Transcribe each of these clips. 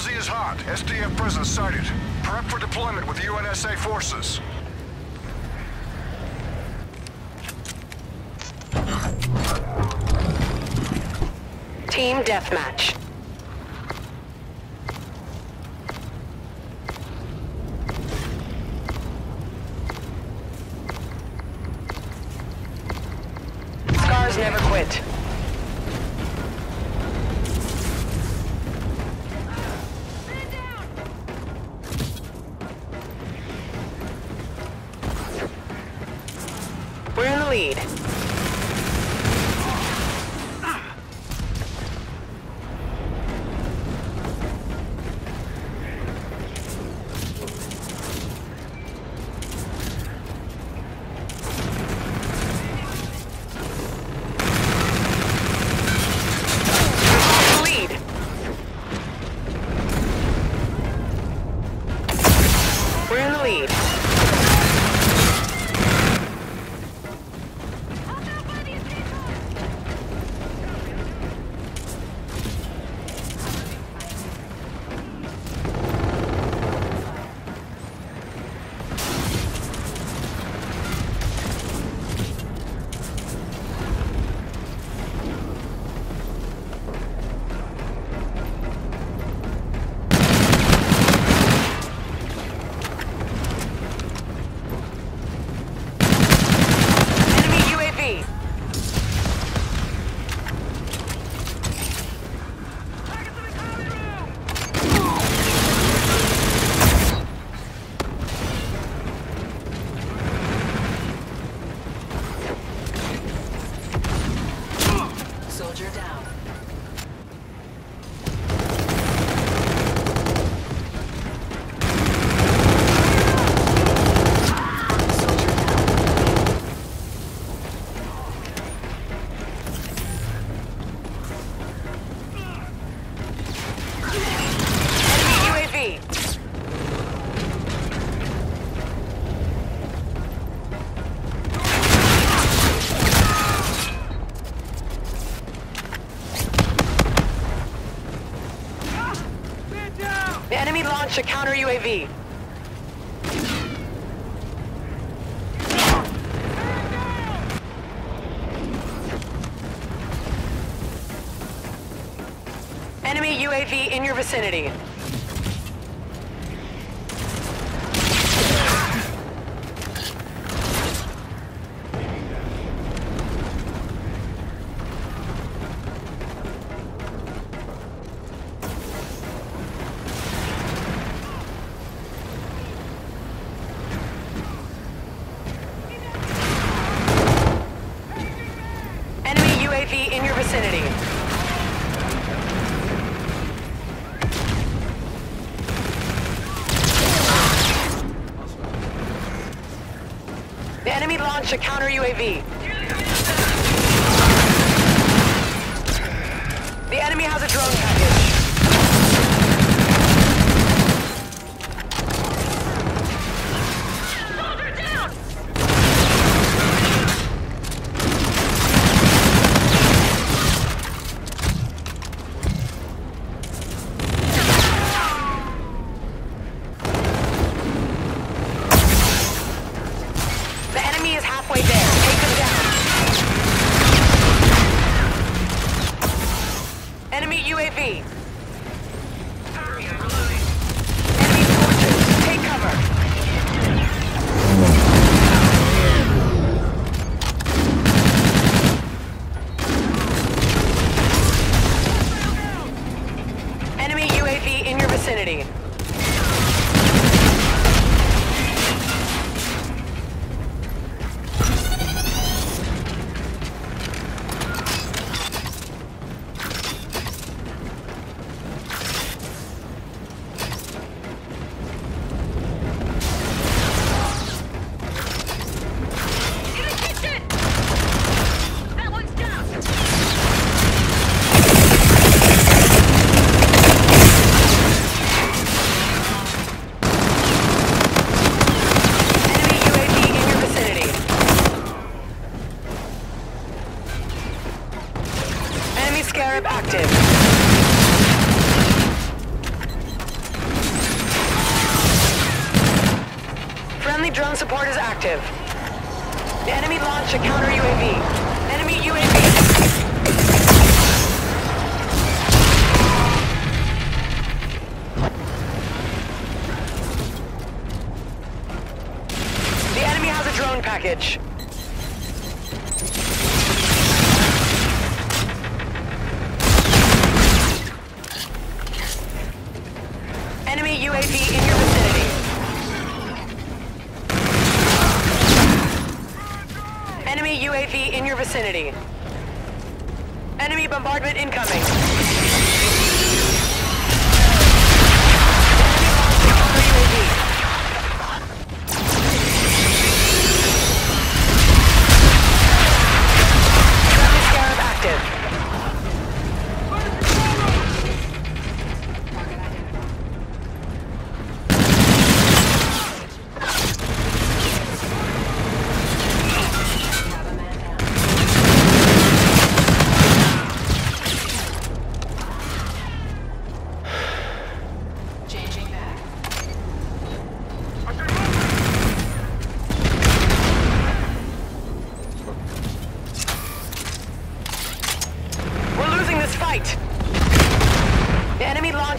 LZ is hot. SDF presence sighted. Prep for deployment with UNSA forces. Team Deathmatch. Scars never quit. Lead. Soldier down. Enemy a counter UAV. Enemy UAV in your vicinity. Launched a counter UAV. The enemy has a drone package. Drone support is active. The enemy launched a counter UAV. Enemy UAV. The enemy has a drone package. UAV in your vicinity. Enemy bombardment incoming.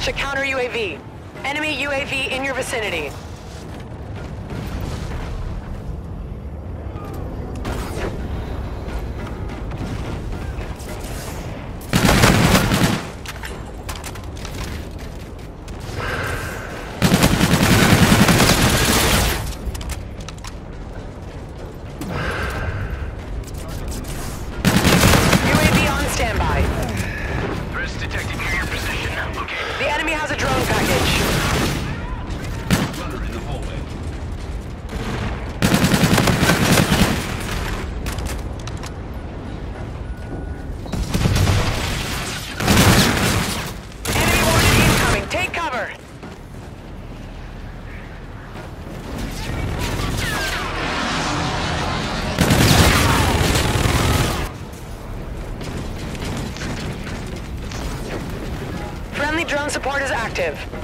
Launched a counter UAV. Enemy UAV in your vicinity. Friendly drone support is active.